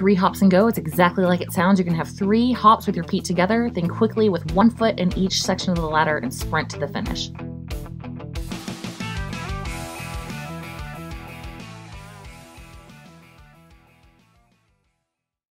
Three hops and go, it's exactly like it sounds. You're gonna have three hops with your feet together, then quickly with one foot in each section of the ladder and sprint to the finish.